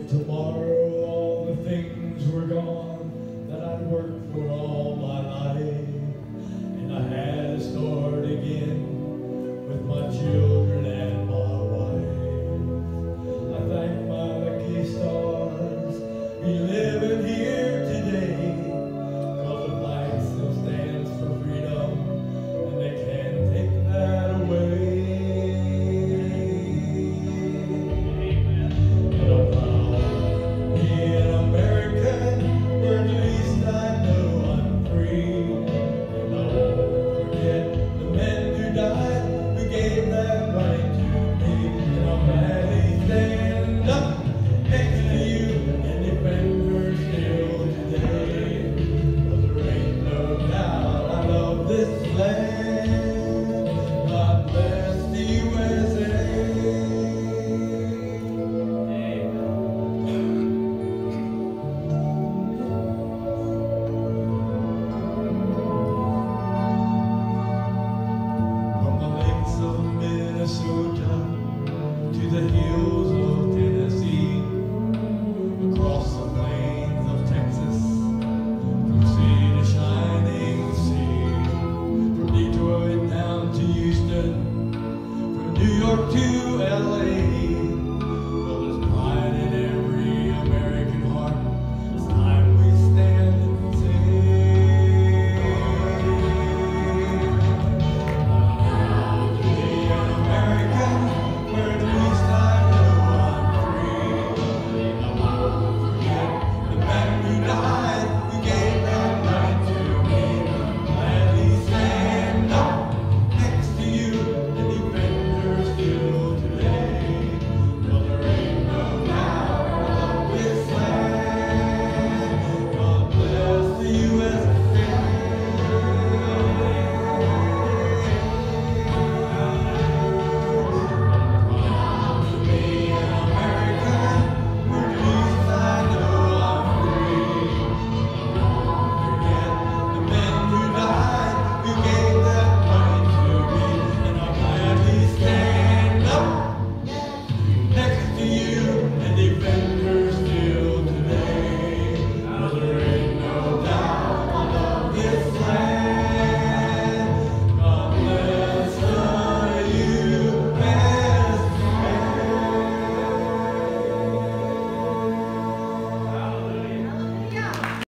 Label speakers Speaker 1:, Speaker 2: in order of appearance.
Speaker 1: if tomorrow all the things were gone that I'd worked for. your two.